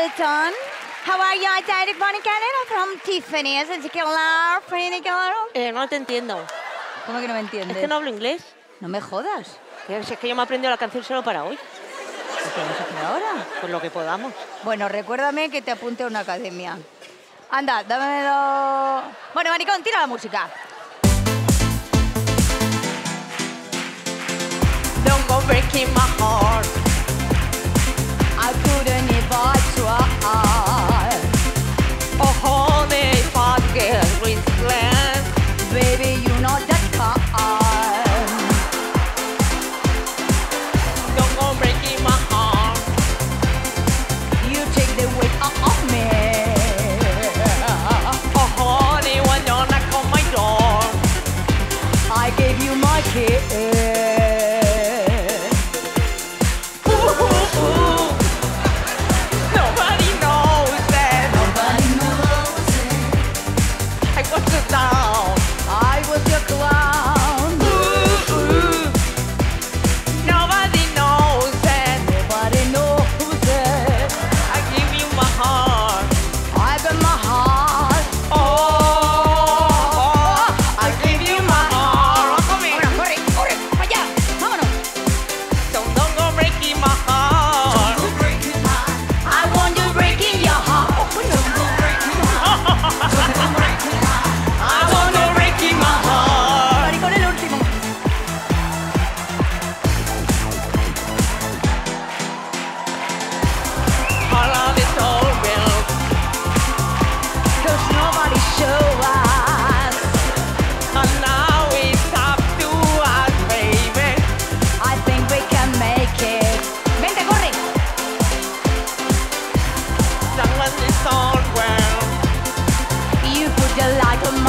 Elton. How are you? I Derek Bonicanero from Tiffany. Is it killer? Pretty killer? Eh, no te entiendo. ¿Cómo que no me entiendes? Es que no hablo inglés. No me jodas. Que Es que yo me he aprendido la canción solo para hoy. ¿Qué vamos a hacer ahora? Pues lo que podamos. Bueno, recuérdame que te apunte a una academia. Anda, dámelo. Bueno, maricón, tira la música. Don't go breaking my heart. I couldn't you like a